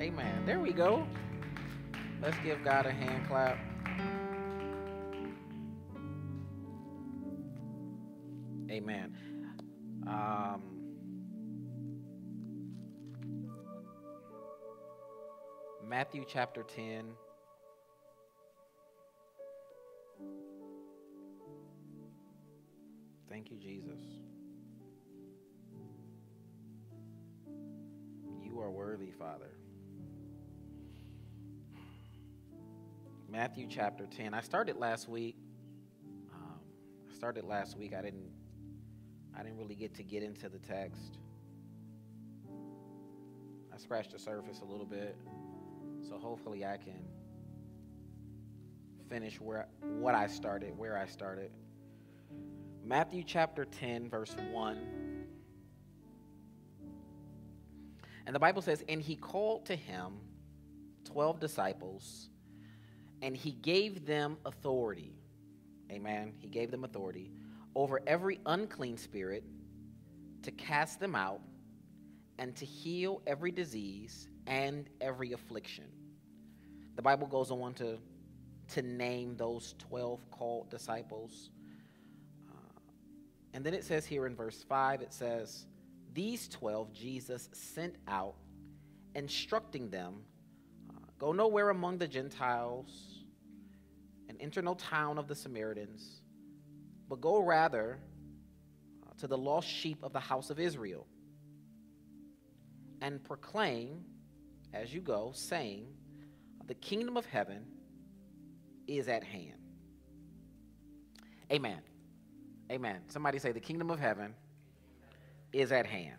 Amen. There we go. Let's give God a hand clap. Amen. Um, Matthew chapter 10. Thank you, Jesus. You are worthy, Father. Matthew chapter 10. I started last week. Um, I started last week. I didn't I didn't really get to get into the text. I scratched the surface a little bit. So hopefully I can finish where what I started, where I started. Matthew chapter 10 verse 1. And the Bible says, "And he called to him 12 disciples, and he gave them authority." Amen. He gave them authority over every unclean spirit to cast them out and to heal every disease and every affliction. The Bible goes on to, to name those 12 called disciples. Uh, and then it says here in verse 5, it says, These 12 Jesus sent out, instructing them, Go nowhere among the Gentiles and enter no town of the Samaritans but go rather uh, to the lost sheep of the house of Israel and proclaim as you go, saying, The kingdom of heaven is at hand. Amen. Amen. Somebody say, The kingdom of heaven is at hand.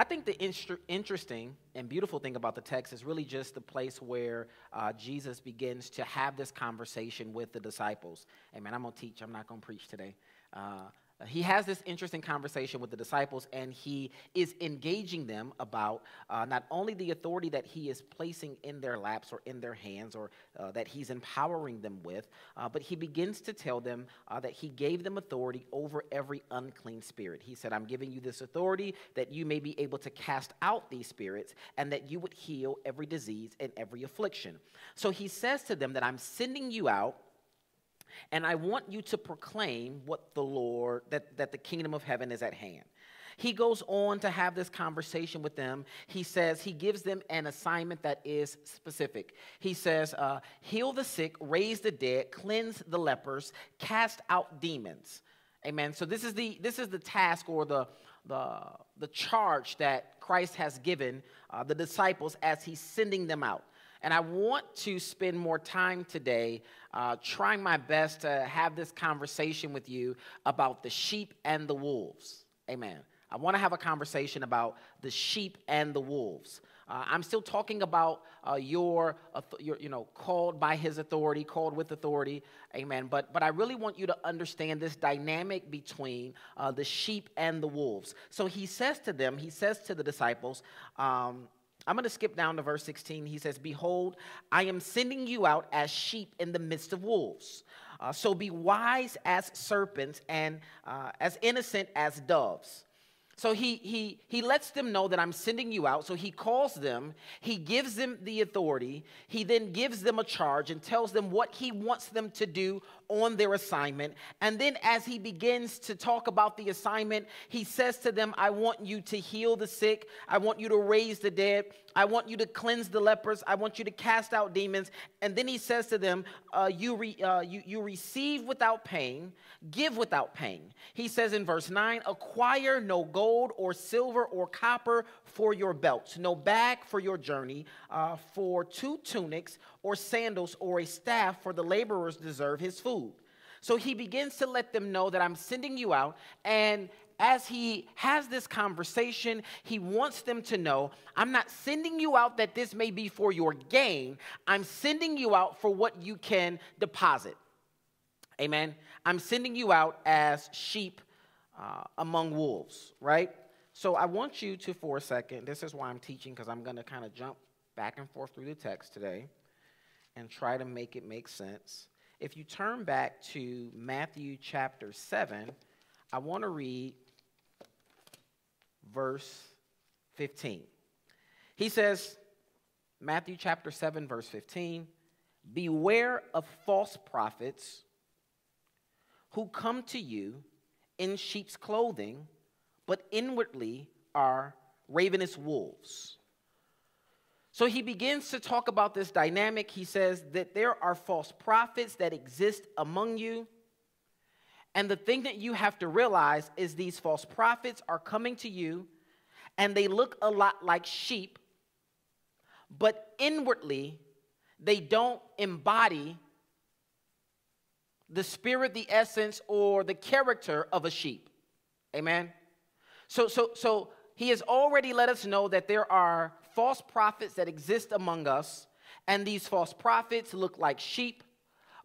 I think the instru- interesting and beautiful thing about the text is really just the place where uh, Jesus begins to have this conversation with the disciples. Amen. I'm going to teach, I'm not going to preach today. Uh, he has this interesting conversation with the disciples and he is engaging them about uh, not only the authority that he is placing in their laps or in their hands or uh, that he's empowering them with, uh, but he begins to tell them uh, that he gave them authority over every unclean spirit. He said, I'm giving you this authority that you may be able to cast out these spirits and that you would heal every disease and every affliction. So he says to them that I'm sending you out and I want you to proclaim what the Lord, that, that the kingdom of heaven is at hand. He goes on to have this conversation with them. He says, he gives them an assignment that is specific. He says, uh, heal the sick, raise the dead, cleanse the lepers, cast out demons. Amen. So this is the this is the task or the the the charge that Christ has given uh, the disciples as he's sending them out. And I want to spend more time today uh, trying my best to have this conversation with you about the sheep and the wolves. Amen. I want to have a conversation about the sheep and the wolves. Uh, I'm still talking about uh, your, your, you know, called by his authority, called with authority. Amen. But, but I really want you to understand this dynamic between uh, the sheep and the wolves. So he says to them, he says to the disciples, um, I'm going to skip down to verse 16. He says, Behold, I am sending you out as sheep in the midst of wolves. Uh, so be wise as serpents and uh, as innocent as doves. So he, he, he lets them know that I'm sending you out. So he calls them, he gives them the authority, he then gives them a charge and tells them what he wants them to do on their assignment. And then, as he begins to talk about the assignment, he says to them, I want you to heal the sick. I want you to raise the dead. I want you to cleanse the lepers. I want you to cast out demons. And then he says to them, uh, you, re, uh, you, you receive without pain, give without pain. He says in verse 9, acquire no gold or silver or copper for your belts, no bag for your journey, uh, for two tunics or sandals or a staff, for the laborers deserve his food. So he begins to let them know that I'm sending you out. And as he has this conversation, he wants them to know I'm not sending you out that this may be for your gain, I'm sending you out for what you can deposit. Amen. I'm sending you out as sheep uh, among wolves, right? So I want you to, for a second, this is why I'm teaching, because I'm going to kind of jump back and forth through the text today and try to make it make sense. If you turn back to Matthew chapter 7, I want to read verse 15. He says, Matthew chapter 7, verse 15. Beware of false prophets who come to you in sheep's clothing, but inwardly are ravenous wolves. So he begins to talk about this dynamic. He says that there are false prophets that exist among you. And the thing that you have to realize is these false prophets are coming to you and they look a lot like sheep, but inwardly, they don't embody the spirit, the essence, or the character of a sheep. Amen. So, so, so he has already let us know that there are false prophets that exist among us, and these false prophets look like sheep,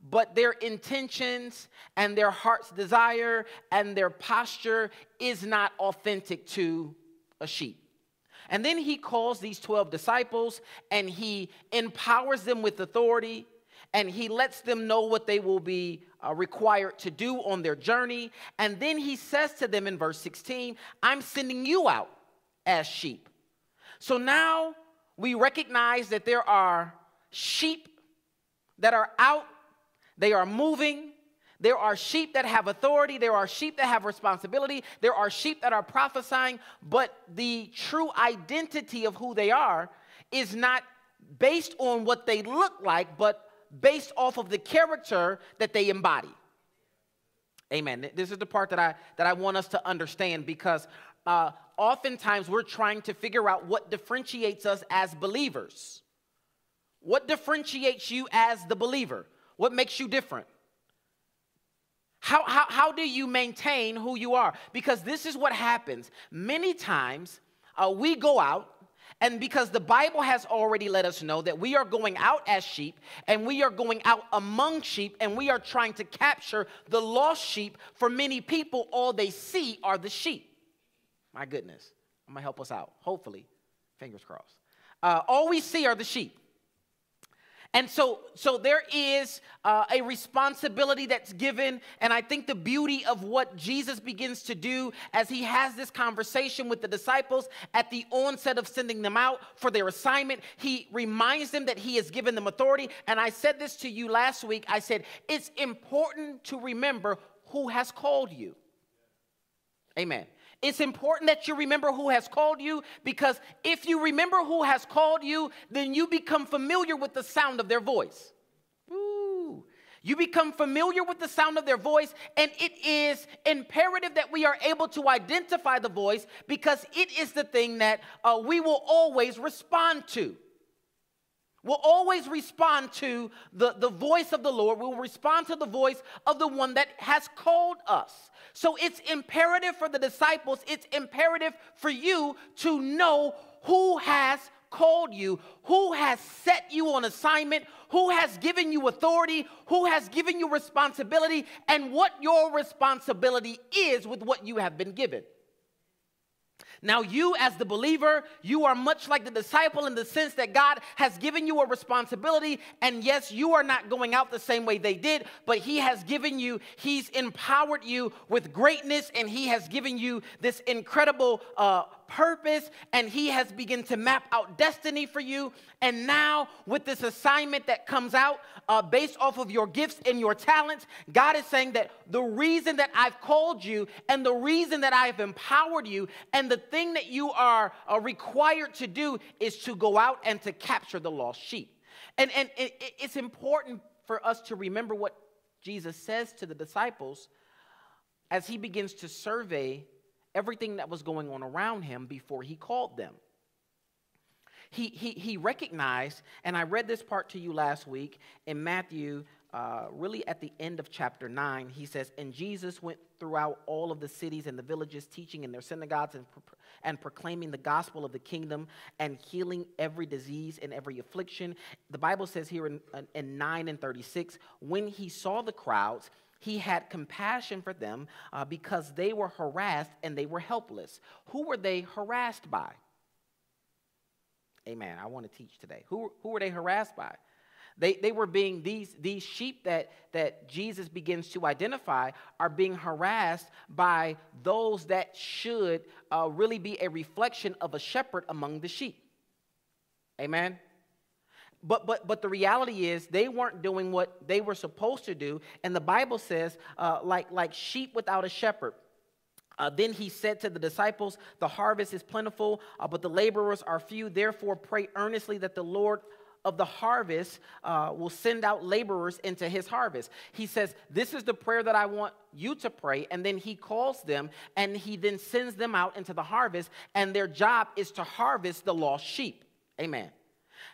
but their intentions and their heart's desire and their posture is not authentic to a sheep. And then he calls these 12 disciples and he empowers them with authority and he lets them know what they will be uh, required to do on their journey. And then he says to them in verse 16, I'm sending you out as sheep. So now we recognize that there are sheep that are out, they are moving. There are sheep that have authority. There are sheep that have responsibility. There are sheep that are prophesying. But the true identity of who they are is not based on what they look like, but based off of the character that they embody. Amen. This is the part that I that I want us to understand because uh, oftentimes we're trying to figure out what differentiates us as believers. What differentiates you as the believer? What makes you different? How, how, how do you maintain who you are? Because this is what happens. Many times uh, we go out, and because the Bible has already let us know that we are going out as sheep and we are going out among sheep and we are trying to capture the lost sheep, for many people, all they see are the sheep. My goodness. I'm going to help us out. Hopefully. Fingers crossed. Uh, all we see are the sheep. And so, so there is uh, a responsibility that's given. And I think the beauty of what Jesus begins to do as he has this conversation with the disciples at the onset of sending them out for their assignment, he reminds them that he has given them authority. And I said this to you last week. I said, it's important to remember who has called you. Amen. It's important that you remember who has called you because if you remember who has called you, then you become familiar with the sound of their voice. Ooh. You become familiar with the sound of their voice, and it is imperative that we are able to identify the voice because it is the thing that uh, we will always respond to. We'll always respond to the, the voice of the Lord. We'll respond to the voice of the one that has called us. So it's imperative for the disciples, it's imperative for you to know who has called you, who has set you on assignment, who has given you authority, who has given you responsibility, and what your responsibility is with what you have been given. Now, you as the believer, you are much like the disciple in the sense that God has given you a responsibility. And yes, you are not going out the same way they did, but He has given you, He's empowered you with greatness, and He has given you this incredible uh, purpose and He has begun to map out destiny for you. And now, with this assignment that comes out uh, based off of your gifts and your talents, God is saying that the reason that I've called you and the reason that I've empowered you and the thing that you are uh, required to do is to go out and to capture the lost sheep. And, and it, it's important for us to remember what Jesus says to the disciples as he begins to survey everything that was going on around him before he called them. He, he, he recognized, and I read this part to you last week in Matthew, uh, really at the end of chapter 9. He says, And Jesus went throughout all of the cities and the villages, teaching in their synagogues and, and proclaiming the gospel of the kingdom and healing every disease and every affliction. The Bible says here in, in 9 and 36, when he saw the crowds, he had compassion for them uh, because they were harassed and they were helpless. Who were they harassed by? Amen. I want to teach today. Who, who were they harassed by? They, they were being, these, these sheep that, that Jesus begins to identify are being harassed by those that should uh, really be a reflection of a shepherd among the sheep. Amen. But but but the reality is they weren't doing what they were supposed to do and the bible says uh, like like sheep without a shepherd uh, then he said to the disciples the harvest is plentiful uh, but the laborers are few therefore pray earnestly that the lord of the harvest uh, will send out laborers into his harvest. He says, This is the prayer that I want you to pray. And then he calls them and he then sends them out into the harvest, and their job is to harvest the lost sheep. Amen.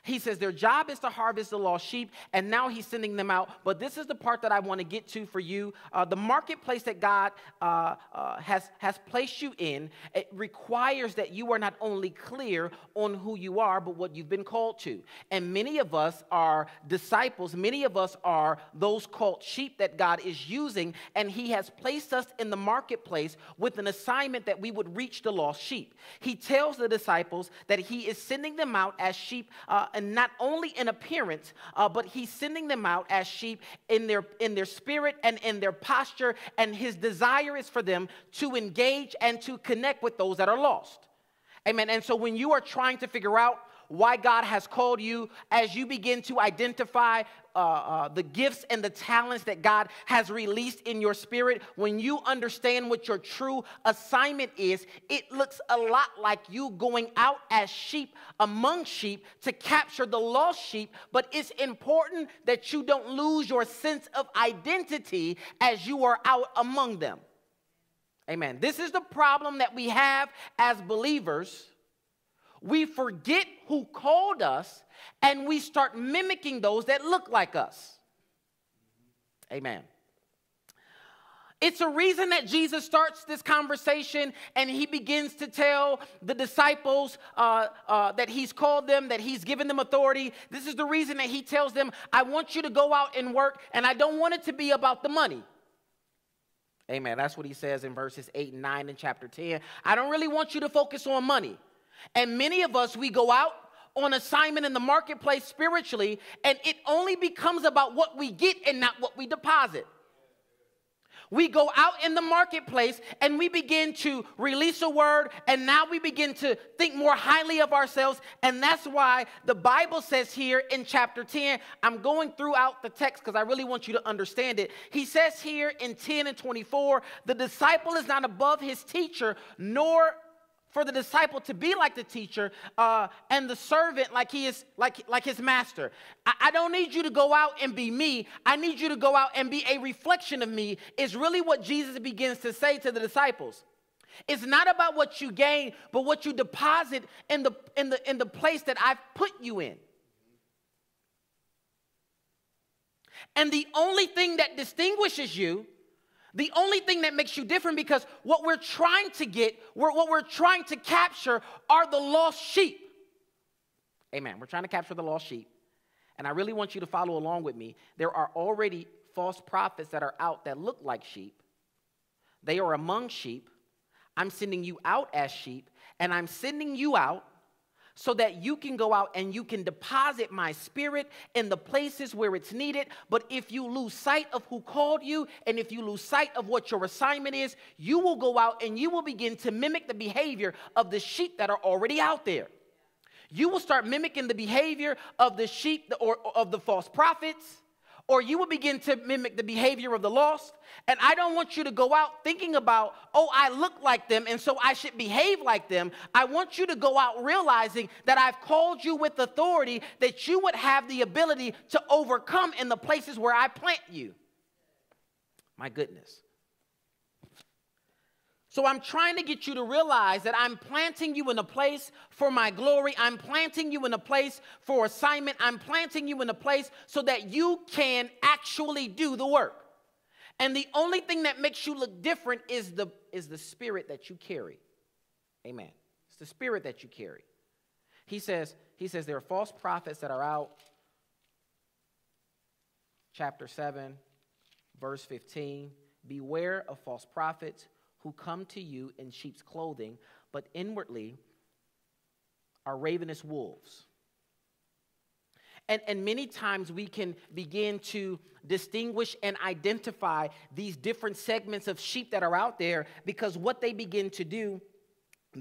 He says their job is to harvest the lost sheep, and now he's sending them out. But this is the part that I want to get to for you. Uh, the marketplace that God uh, uh, has, has placed you in, it requires that you are not only clear on who you are, but what you've been called to. And many of us are disciples, many of us are those called sheep that God is using, and he has placed us in the marketplace with an assignment that we would reach the lost sheep. He tells the disciples that he is sending them out as sheep. Uh, and not only in appearance, uh, but he's sending them out as sheep in their, in their spirit and in their posture. And his desire is for them to engage and to connect with those that are lost. Amen. And so when you are trying to figure out why God has called you, as you begin to identify uh, uh, the gifts and the talents that God has released in your spirit, when you understand what your true assignment is, it looks a lot like you going out as sheep among sheep to capture the lost sheep. But it's important that you don't lose your sense of identity as you are out among them. Amen. This is the problem that we have as believers we forget who called us and we start mimicking those that look like us. Amen. It's a reason that Jesus starts this conversation and he begins to tell the disciples uh, uh, that he's called them, that he's given them authority. This is the reason that he tells them, I want you to go out and work, and I don't want it to be about the money. Amen. That's what he says in verses 8 and 9 in chapter 10. I don't really want you to focus on money. And many of us, we go out on assignment in the marketplace spiritually, and it only becomes about what we get and not what we deposit. We go out in the marketplace and we begin to release a word, and now we begin to think more highly of ourselves. And that's why the Bible says here in chapter 10, I'm going throughout the text because I really want you to understand it. He says here in 10 and 24, the disciple is not above his teacher, nor for the disciple to be like the teacher uh, and the servant like he is like, like his master. I, I, don't need you to go out and be me. I need you to go out and be a reflection of me is really what jesus begins to say to the disciples. It's not about what you gain but what you deposit in the in the in the place that i've put you in. And the only thing that distinguishes you the only thing that makes you different because what we're trying to get, what we're trying to capture are the lost sheep. Amen. We're trying to capture the lost sheep. And I really want you to follow along with me. There are already false prophets that are out that look like sheep. They are among sheep. I'm sending you out as sheep, and I'm sending you out so that you can go out and you can deposit my spirit in the places where it's needed. But if you lose sight of who called you and if you lose sight of what your assignment is, you will go out and you will begin to mimic the behavior of the sheep that are already out there. You will start mimicking the behavior of the sheep or of the false prophets or you will begin to mimic the behavior of the lost. And I don't want you to go out thinking about, oh, I look like them, and so I should behave like them. I want you to go out realizing that I've called you with authority, that you would have the ability to overcome in the places where I plant you. My goodness. So I'm trying to get you to realize that I'm planting you in a place for my glory. I'm planting you in a place for assignment. I'm planting you in a place so that you can actually do the work. And the only thing that makes you look different is the, is the spirit that you carry. Amen. It's the spirit that you carry. He says, he says there are false prophets that are out. Chapter 7, verse 15. Beware of false prophets who come to you in sheep's clothing, but inwardly are ravenous wolves. And, and many times we can begin to distinguish and identify these different segments of sheep that are out there because what they begin to do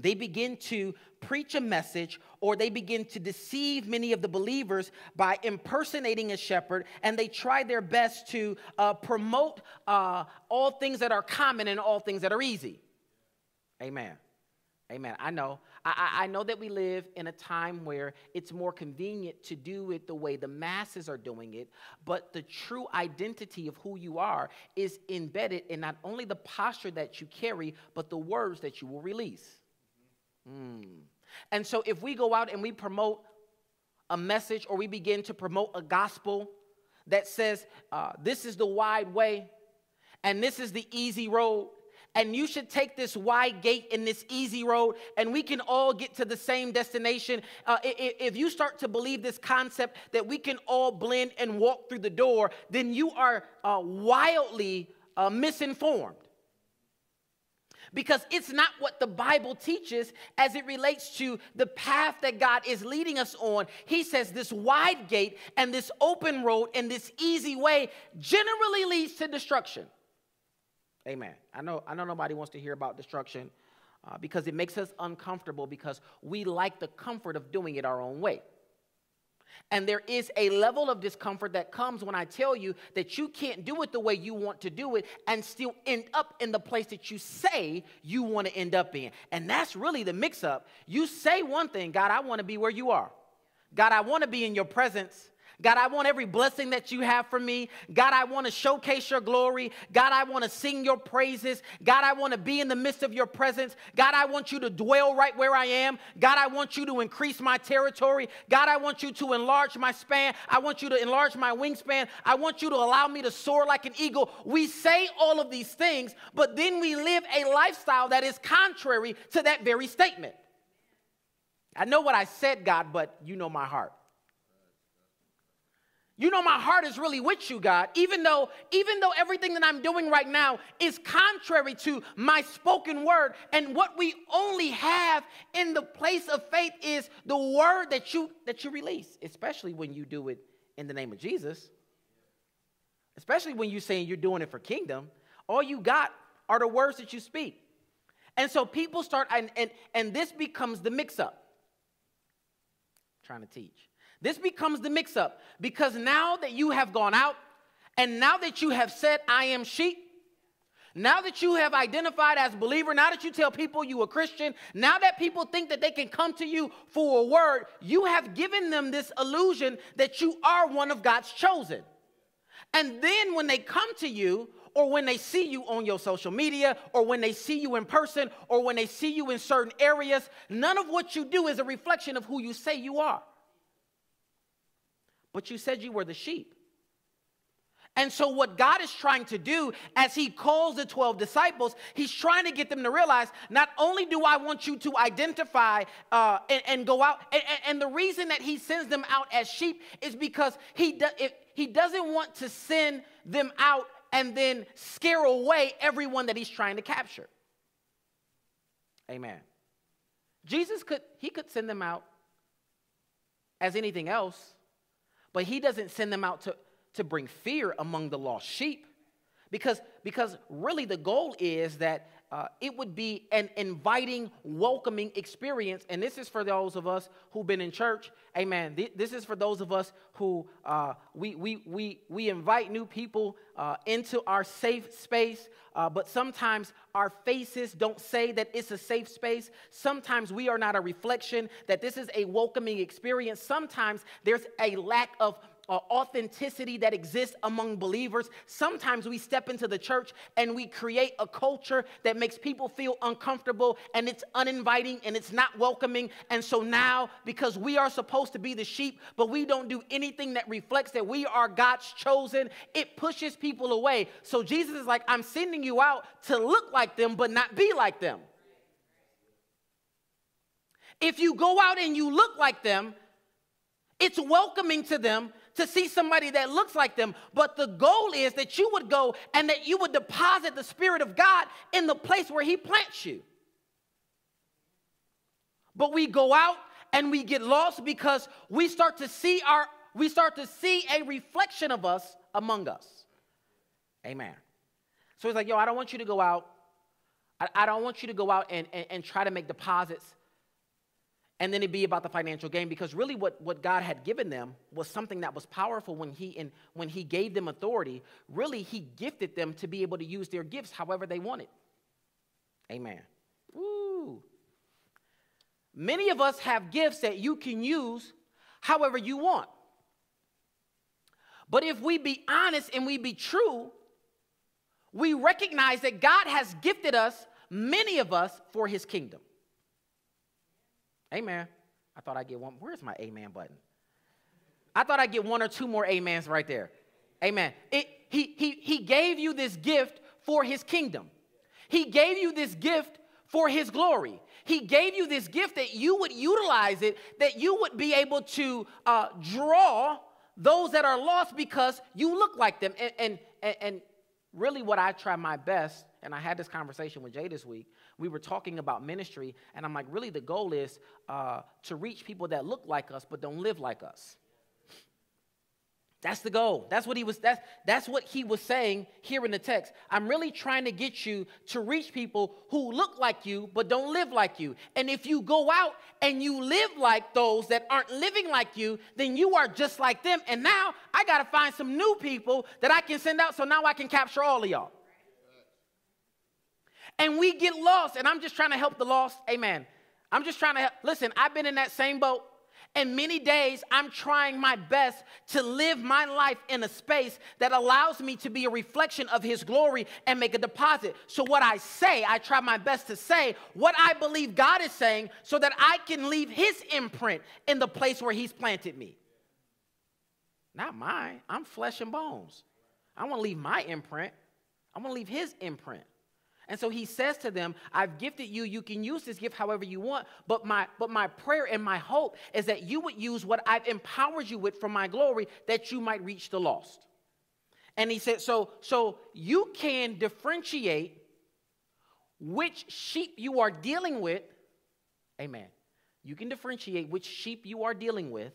they begin to preach a message or they begin to deceive many of the believers by impersonating a shepherd and they try their best to uh, promote uh, all things that are common and all things that are easy. Amen. Amen. I know. I, I know that we live in a time where it's more convenient to do it the way the masses are doing it, but the true identity of who you are is embedded in not only the posture that you carry, but the words that you will release. Mm. And so if we go out and we promote a message or we begin to promote a gospel that says, uh, this is the wide way and this is the easy road, and you should take this wide gate in this easy road, and we can all get to the same destination. Uh, if you start to believe this concept that we can all blend and walk through the door, then you are uh, wildly uh, misinformed because it's not what the Bible teaches as it relates to the path that God is leading us on. He says this wide gate and this open road and this easy way generally leads to destruction. Amen. I know, I know nobody wants to hear about destruction uh, because it makes us uncomfortable because we like the comfort of doing it our own way. And there is a level of discomfort that comes when I tell you that you can't do it the way you want to do it and still end up in the place that you say you want to end up in. And that's really the mix up. You say one thing, God, I want to be where you are. God, I want to be in your presence. God, I want every blessing that you have for me. God, I want to showcase your glory. God, I want to sing your praises. God, I want to be in the midst of your presence. God, I want you to dwell right where I am. God, I want you to increase my territory. God, I want you to enlarge my span. I want you to enlarge my wingspan. I want you to allow me to soar like an eagle. We say all of these things, but then we live a lifestyle that is contrary to that very statement. I know what I said, God, but you know my heart. You know my heart is really with you, God. Even though even though everything that I'm doing right now is contrary to my spoken word and what we only have in the place of faith is the word that you that you release, especially when you do it in the name of Jesus. Especially when you're saying you're doing it for kingdom, all you got are the words that you speak. And so people start and and, and this becomes the mix up. trying to teach. This becomes the mix up because now that you have gone out and now that you have said, I am sheep, now that you have identified as a believer, now that you tell people you a Christian, now that people think that they can come to you for a word, you have given them this illusion that you are one of God's chosen. And then when they come to you, or when they see you on your social media, or when they see you in person, or when they see you in certain areas, none of what you do is a reflection of who you say you are but you said you were the sheep. And so, what God is trying to do as He calls the 12 disciples, He's trying to get them to realize not only do I want you to identify uh, and, and, go out, and, and, the reason that He sends them out as sheep is because He, do, if, he doesn't want to send them out and then scare away everyone that He's trying to capture. Amen. Jesus could, He could send them out as anything else but he doesn't send them out to, to bring fear among the lost sheep. Because, because really the goal is that uh, it would be an inviting, welcoming experience. And this is for those of us who've been in church. Amen. This is for those of us who uh, we, we, we, we invite new people uh, into our safe space, uh, but sometimes our faces don't say that it's a safe space. Sometimes we are not a reflection that this is a welcoming experience. Sometimes there's a lack of authenticity that exists among believers. Sometimes we step into the church and we create a culture that makes people feel uncomfortable and it's uninviting and it's not welcoming. And so now, because we are supposed to be the sheep, but we don't do anything that reflects that we are God's chosen, it pushes people away. So Jesus is like, I'm sending you out to look like them, but not be like them. If you go out and you look like them, it's welcoming to them to see somebody that looks like them. But the goal is that you would go and that you would deposit the Spirit of God in the place where He plants you. But we go out and we get lost because we start to see our we start to see a reflection of us among us. Amen. So he's like, yo, I don't want you to go out I, I don't want you to go out and, and, and try to make deposits and then it'd be about the financial gain because really what, what god had given them was something that was powerful when he and when he gave them authority. Really he gifted them to be able to use their gifts however they wanted. Amen. Woo. many of us have gifts that you can use however you want. But if we be honest and we be true we recognize that god has gifted us many of us for his kingdom Amen. I thought I'd get one. Where's my amen button? I thought I'd get one or two more amens right there. Amen. It, he, he, he gave you this gift for his kingdom. He gave you this gift for his glory. He gave you this gift that you would utilize it, that you would be able to uh, draw those that are lost because you look like them. And, and, and really, what I try my best, and I had this conversation with Jay this week, we were talking about ministry, and I'm like, really, the goal is uh, to reach people that look like us but don't live like us. That's the goal. That's what he was that's that's what he was saying here in the text. I'm really trying to get you to reach people who look like you but don't live like you. And if you go out and you live like those that aren't living like you, then you are just like them. And now I got to find some new people that I can send out so now I can capture all of y'all and we get lost. And I'm just trying to help the lost. Amen. I'm just trying to help. Listen, I've been in that same boat. And many days I'm trying my best to live my life in a space that allows me to be a reflection of His glory and make a deposit. So, what I say, I try my best to say what I believe God is saying so that I can leave His imprint in the place where He's planted me. Not mine. I'm flesh and bones. I want to leave my imprint, I want to leave His imprint. And so he says to them, I've gifted you. You can use this gift however you want. But my, but my prayer and my hope is that you would use what I've empowered you with for my glory that you might reach the lost. And he said, so, so you can differentiate which sheep you are dealing with. Amen. You can differentiate which sheep you are dealing with.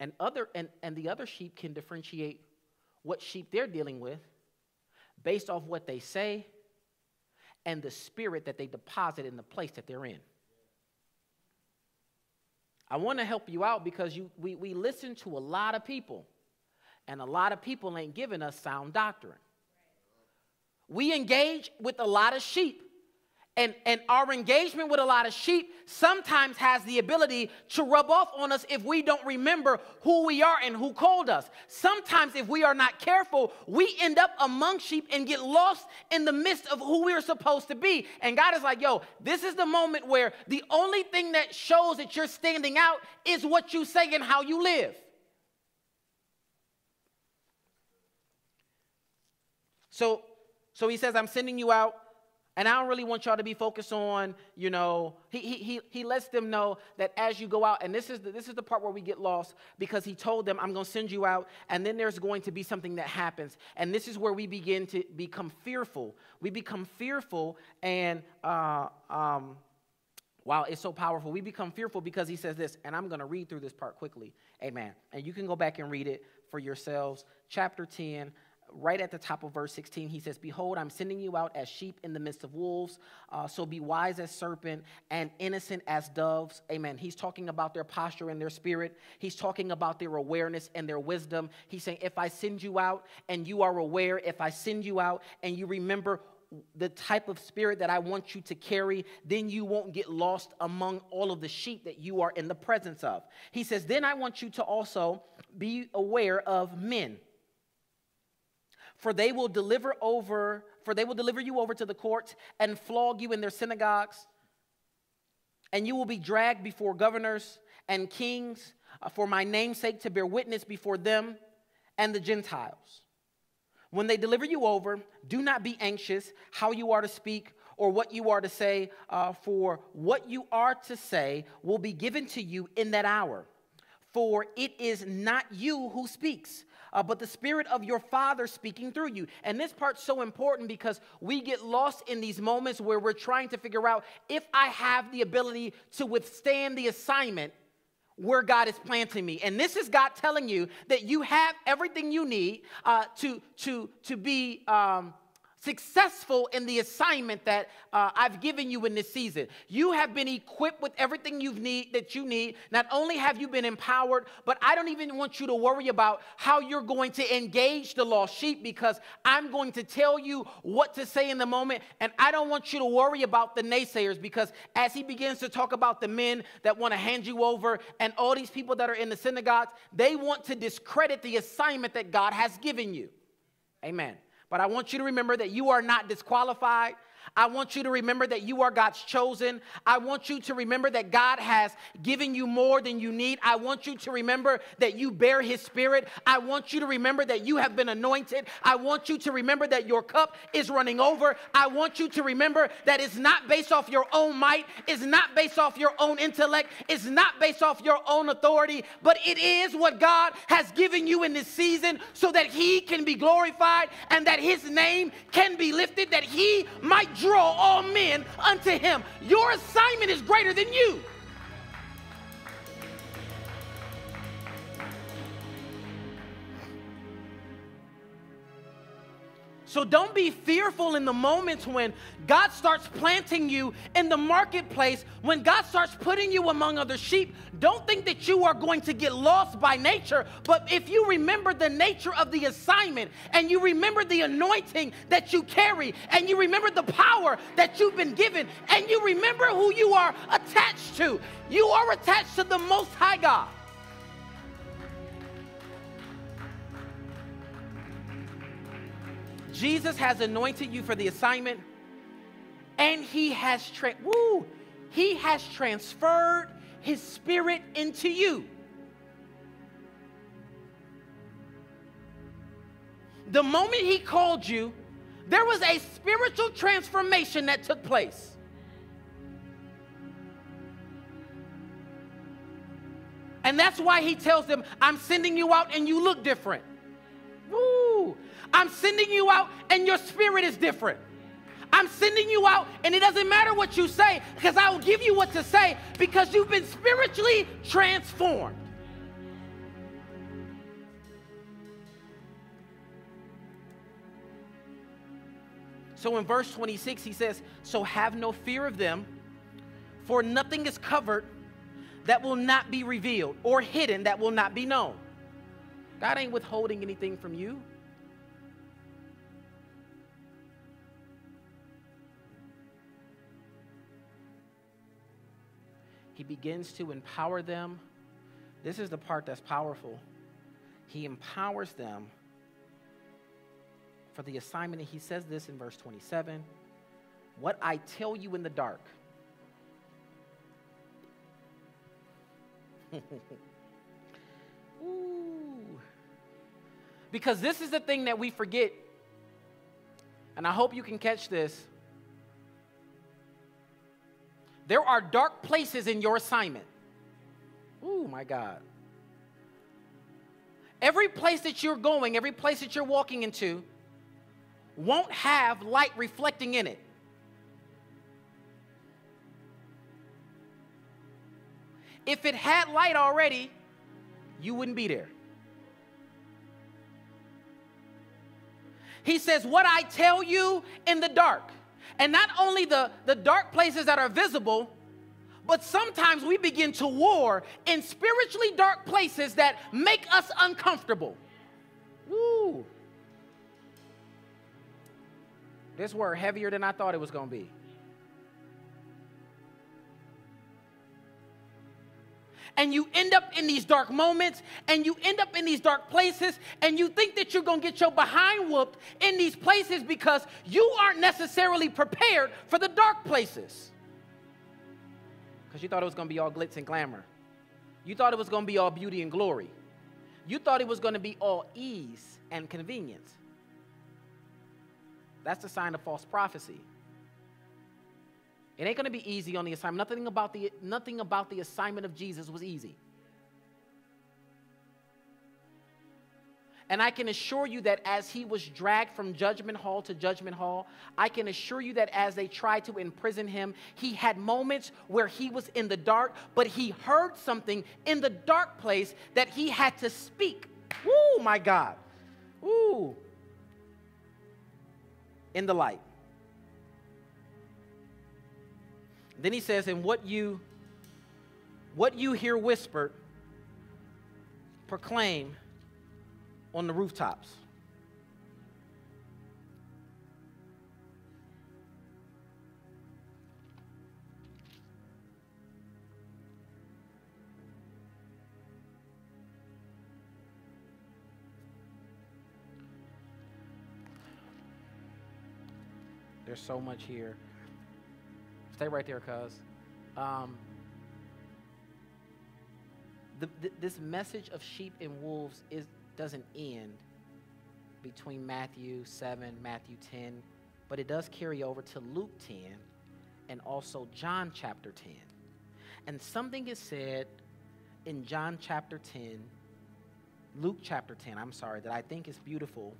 And, other, and, and the other sheep can differentiate what sheep they're dealing with based off what they say and the spirit that they deposit in the place that they're in. I want to help you out because you, we, we listen to a lot of people, and a lot of people ain't giving us sound doctrine. We engage with a lot of sheep and, and our engagement with a lot of sheep sometimes has the ability to rub off on us if we don't remember who we are and who called us. Sometimes, if we are not careful, we end up among sheep and get lost in the midst of who we're supposed to be. And God is like, yo, this is the moment where the only thing that shows that you're standing out is what you say and how you live. So, so he says, I'm sending you out and I don't really want y'all to be focused on, you know, he, he, he he lets them know that as you go out, and this is, the, this is the part where we get lost because he told them, I'm going to send you out, and then there's going to be something that happens. And this is where we begin to become fearful. We become fearful, and uh, um, wow, it's so powerful. We become fearful because he says this, and I'm going to read through this part quickly. Amen. And you can go back and read it for yourselves. Chapter 10 right at the top of verse 16, he says, Behold, I'm sending you out as sheep in the midst of wolves. Uh, so be wise as serpent and innocent as doves. Amen. He's talking about their posture and their spirit. He's talking about their awareness and their wisdom. He's saying, If I send you out and you are aware, if I send you out and you remember the type of spirit that I want you to carry, then you won't get lost among all of the sheep that you are in the presence of. He says, Then I want you to also be aware of men for they will deliver over for they will deliver you over to the courts and flog you in their synagogues. And you will be dragged before governors and kings uh, for my name's sake to bear witness before them and the gentiles. When they deliver you over do not be anxious how you are to speak or what you are to say uh, for what you are to say will be given to you in that hour. For it is not you who speaks uh, but the Spirit of your Father speaking through you. And this part's so important because we get lost in these moments where we're trying to figure out if I have the ability to withstand the assignment where God is planting me. And this is God telling you that you have everything you need uh, to, to, to be um, successful in the assignment that uh, I've given you in this season. You have been equipped with everything you need that you need. Not only have you been empowered, but I don't even want you to worry about how you're going to engage the lost sheep because I'm going to tell you what to say in the moment. And I don't want you to worry about the naysayers because as he begins to talk about the men that want to hand you over and all these people that are in the synagogues, they want to discredit the assignment that God has given you. Amen. But I want you to remember that you are not disqualified. I want you to remember that you are God's chosen. I want you to remember that God has given you more than you need. I want you to remember that you bear His Spirit. I want you to remember that you have been anointed. I want you to remember that your cup is running over. I want you to remember that it's not based off your own might, it's not based off your own intellect, it's not based off your own authority, but it is what God has given you in this season so that He can be glorified and that His name can be lifted, that He might draw all men unto him. Your assignment is greater than you. So don't be fearful in the moments when God starts planting you in the marketplace, when God starts putting you among other sheep. Don't think that you are going to get lost by nature, but if you remember the nature of the assignment and you remember the anointing that you carry and you remember the power that you've been given and you remember who you are attached to, you are attached to the Most High God. Jesus has anointed you for the assignment, and he has tra- woo, he has transferred his spirit into you. The moment he called you, there was a spiritual transformation that took place. And that's why he tells them, I'm sending you out and you look different. Woo! I'm sending you out and your spirit is different. I'm sending you out, and it doesn't matter what you say because I will give you what to say because you've been spiritually transformed. So in verse 26, he says, So have no fear of them, for nothing is covered that will not be revealed, or hidden that will not be known. God ain't withholding anything from you. Begins to empower them. This is the part that's powerful. He empowers them for the assignment. And He says this in verse 27 What I tell you in the dark. Ooh. Because this is the thing that we forget. And I hope you can catch this. There are dark places in your assignment. Oh, my God. Every place that you're going, every place that you're walking into, won't have light reflecting in it. If it had light already, you wouldn't be there. He says, What I tell you in the dark, and not only the, the dark places that are visible, but sometimes we begin to war in spiritually dark places that make us uncomfortable. Woo. This word heavier than I thought it was going to be. And you end up in these dark moments and you end up in these dark places and you think that you're going to get your behind whooped in these places because you aren't necessarily prepared for the dark places. Because you thought it was going to be all glitz and glamour. You thought it was going to be all beauty and glory. You thought it was going to be all ease and convenience. That's the sign of false prophecy. It ain't to be easy on the assignment. Nothing about the, nothing about the assignment of Jesus was easy. And I can assure you that as he was dragged from judgment hall to judgment hall, I can assure you that as they tried to imprison him, he had moments where he was in the dark, but he heard something in the dark place that he had to speak. Woo, my God. Woo. in the light. Then he says, and what you what you hear whispered, proclaim on the rooftops. There's so much here. Stay right there, cuz. Um, the, the, this message of sheep and wolves is, doesn't end between Matthew 7, Matthew 10, but it does carry over to Luke 10 and also John chapter 10. And something is said in John chapter 10, Luke chapter 10, I'm sorry, that I think is beautiful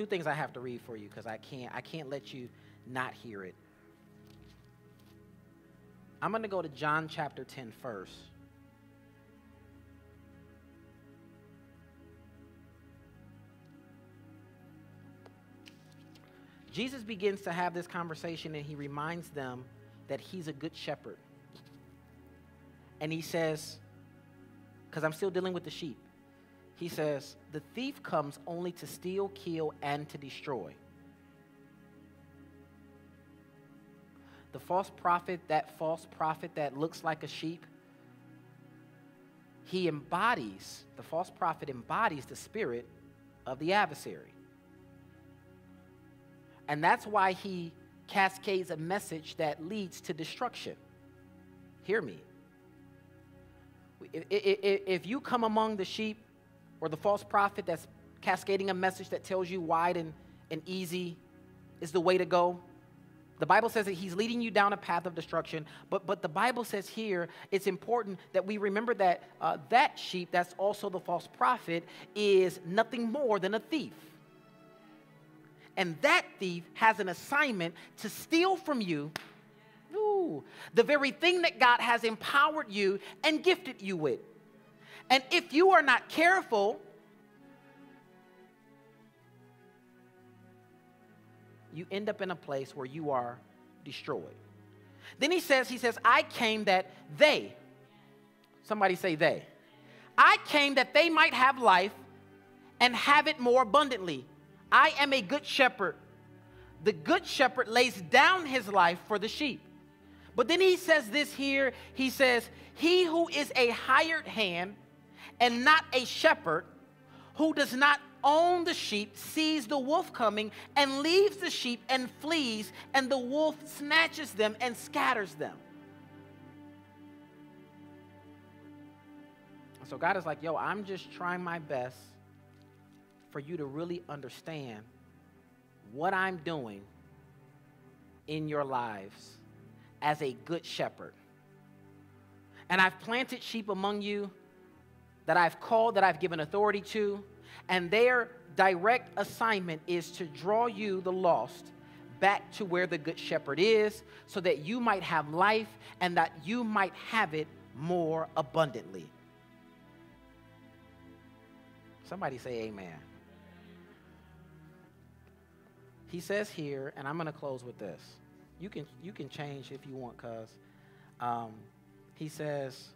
two things I have to read for you because I can't I can't let you not hear it. I'm going to go to John chapter 10 first. Jesus begins to have this conversation and he reminds them that he's a good shepherd. And he says, because I'm still dealing with the sheep he says, The thief comes only to steal, kill, and to destroy. The false prophet, that false prophet that looks like a sheep, he embodies, the false prophet embodies the spirit of the adversary. And that's why he cascades a message that leads to destruction. Hear me. If you come among the sheep or the false prophet that's cascading a message that tells you wide and, and easy is the way to go. The Bible says that he's leading you down a path of destruction, but, but the Bible says here it's important that we remember that uh, that sheep, that's also the false prophet, is nothing more than a thief. And that thief has an assignment to steal from you ooh, the very thing that God has empowered you and gifted you with. And if you are not careful, you end up in a place where you are destroyed. Then he says, he says, I came that they, somebody say they, I came that they might have life and have it more abundantly. I am a good shepherd. The good shepherd lays down his life for the sheep. But then he says this here, he says, he who is a hired hand and not a shepherd who does not own the sheep sees the wolf coming and leaves the sheep and flees, and the wolf snatches them and scatters them. So God is like, yo, I'm just trying my best for you to really understand what I'm doing in your lives as a good shepherd. And I've planted sheep among you that I've called, that I've given authority to, and their direct assignment is to draw you, the lost, back to where the good shepherd is, so that you might have life and that you might have it more abundantly. Somebody say amen. He says here, and I'm going to close with this. You can, you can change if you want, cuz. Um, he says,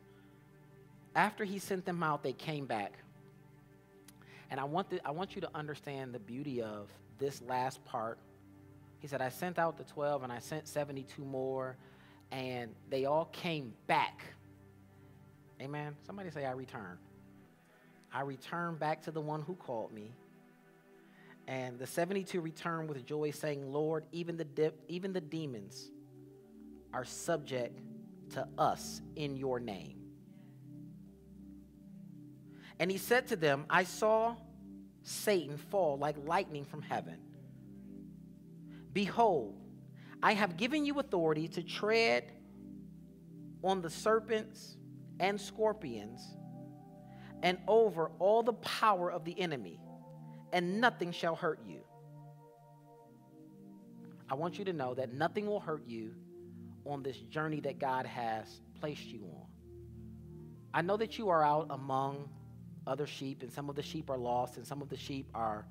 after he sent them out, they came back. And I want, the, I want you to understand the beauty of this last part. He said, I sent out the 12 and I sent 72 more, and they all came back. Amen. Somebody say, I return. I return back to the one who called me. And the 72 returned with joy, saying, Lord, even the, de- even the demons are subject to us in your name. And he said to them, I saw Satan fall like lightning from heaven. Behold, I have given you authority to tread on the serpents and scorpions and over all the power of the enemy, and nothing shall hurt you. I want you to know that nothing will hurt you on this journey that God has placed you on. I know that you are out among other sheep, and some of the sheep are lost, and some of the sheep are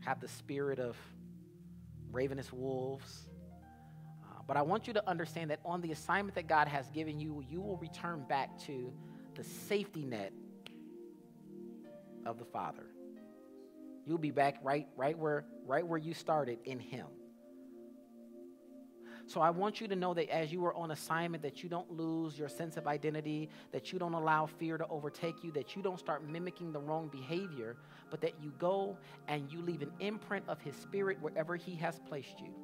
have the spirit of ravenous wolves. Uh, but I want you to understand that on the assignment that God has given you, you will return back to the safety net of the Father. You'll be back right, right where, right where you started in Him. So I want you to know that as you are on assignment, that you don't lose your sense of identity, that you don't allow fear to overtake you, that you don't start mimicking the wrong behavior, but that you go and you leave an imprint of His Spirit wherever He has placed you.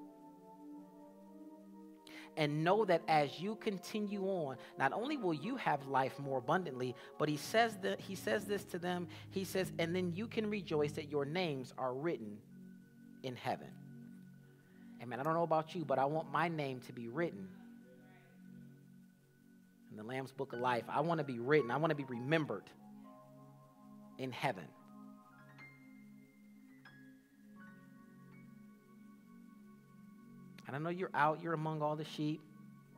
And know that as you continue on, not only will you have life more abundantly, but he says that he says this to them. He says, and then you can rejoice that your names are written in heaven. Amen. I don't know about you, but I want my name to be written in the Lamb's Book of Life. I want to be written, I want to be remembered in heaven. And I know you're out, you're among all the sheep,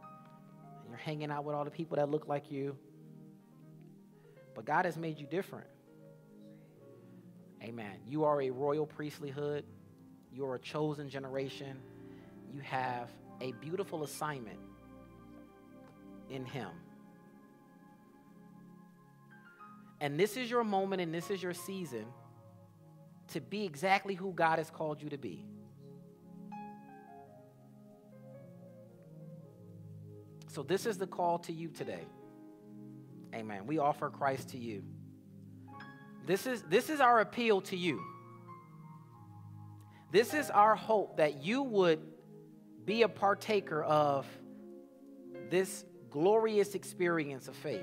and you're hanging out with all the people that look like you. But God has made you different. Amen. You are a royal priestlyhood. You are a chosen generation you have a beautiful assignment in Him. And this is your moment and this is your season to be exactly who God has called you to be. So, this is the call to you today. Amen. We offer Christ to you. This is, this is our appeal to you. This is our hope that you would be a partaker of this glorious experience of faith.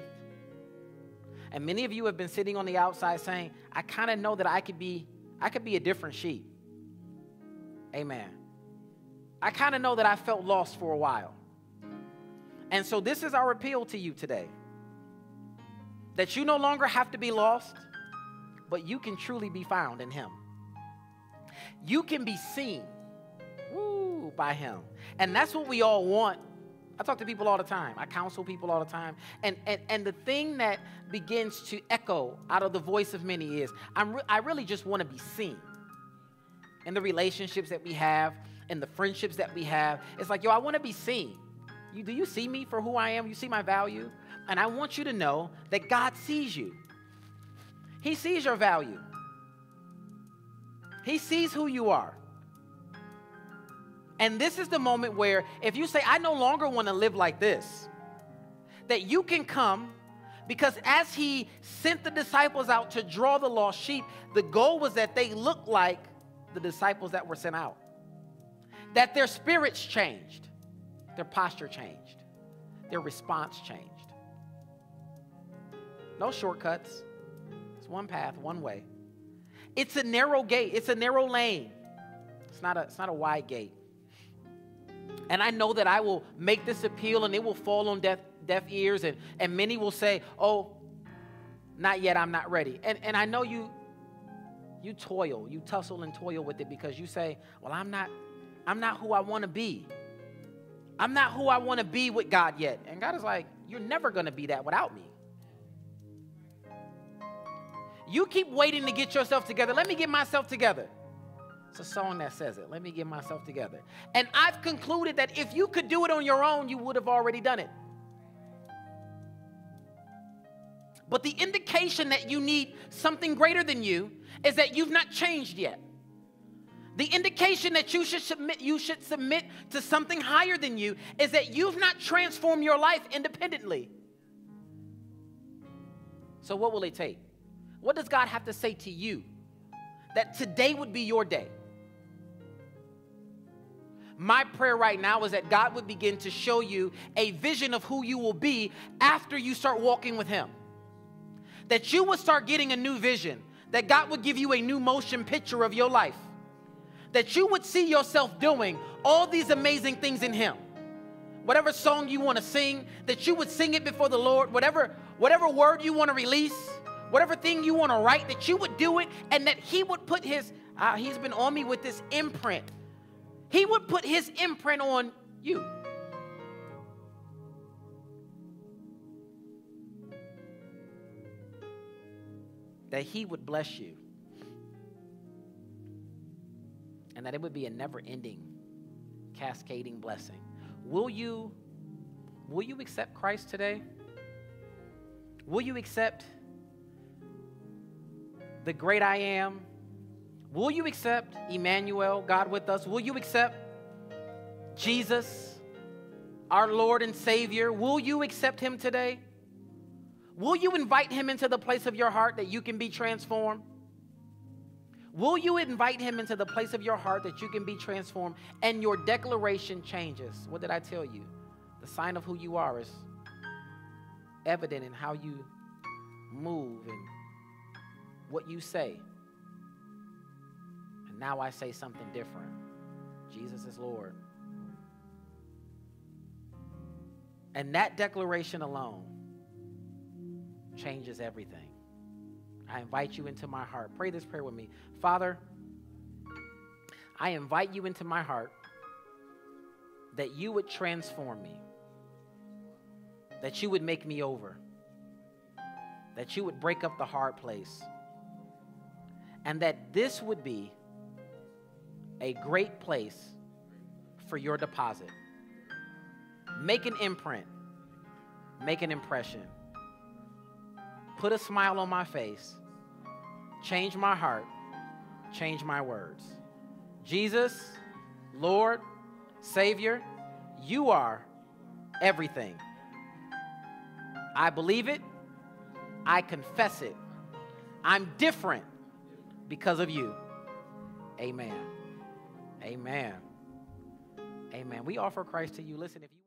And many of you have been sitting on the outside saying, I kind of know that I could be I could be a different sheep. Amen. I kind of know that I felt lost for a while. And so this is our appeal to you today. That you no longer have to be lost, but you can truly be found in him. You can be seen by Him. And that's what we all want. I talk to people all the time. I counsel people all the time. And, and, and the thing that begins to echo out of the voice of many is I'm re- I really just want to be seen. In the relationships that we have, in the friendships that we have, it's like, yo, I want to be seen. You, do you see me for who I am? You see my value? And I want you to know that God sees you. He sees your value. He sees who you are. And this is the moment where, if you say, I no longer want to live like this, that you can come because as he sent the disciples out to draw the lost sheep, the goal was that they looked like the disciples that were sent out. That their spirits changed, their posture changed, their response changed. No shortcuts. It's one path, one way. It's a narrow gate, it's a narrow lane. It's not a, it's not a wide gate. And I know that I will make this appeal and it will fall on deaf, deaf ears, and, and many will say, Oh, not yet, I'm not ready. And, and I know you you toil, you tussle and toil with it because you say, Well, I'm not, I'm not who I want to be. I'm not who I want to be with God yet. And God is like, You're never going to be that without me. You keep waiting to get yourself together. Let me get myself together. It's a song that says it. Let me get myself together. And I've concluded that if you could do it on your own, you would have already done it. But the indication that you need something greater than you is that you've not changed yet. The indication that you should submit you should submit to something higher than you is that you've not transformed your life independently. So what will it take? What does God have to say to you that today would be your day? My prayer right now is that God would begin to show you a vision of who you will be after you start walking with Him. That you would start getting a new vision, that God would give you a new motion picture of your life, that you would see yourself doing all these amazing things in Him. Whatever song you want to sing, that you would sing it before the Lord, whatever, whatever word you want to release, whatever thing you want to write, that you would do it, and that He would put His, uh, He's been on me with this imprint he would put his imprint on you. that He would bless you and that it would be a never ending, cascading blessing. Will you, will you accept Christ today? Will you accept the great I am? Will you accept Emmanuel, God with us? Will you accept Jesus, our Lord and Savior? Will you accept Him today? Will you invite Him into the place of your heart that you can be transformed? Will you invite him into the place of your heart that you can be transformed and your declaration changes? What did I tell you? The sign of who you are is evident in how you move and what you say. Now I say something different Jesus is Lord. And that declaration alone changes everything. I invite you into my heart. Pray this prayer with me. Father, I invite you into my heart that you would transform me, that you would make me over, that you would break up the hard place, and that this would be a great place for your deposit. Make an imprint, make an impression, put a smile on my face change my heart, change my words. Jesus, Lord, Savior, you are everything. I believe it. I confess it. I'm different because of you. Amen. Amen. Amen. We offer Christ to you. Listen, if you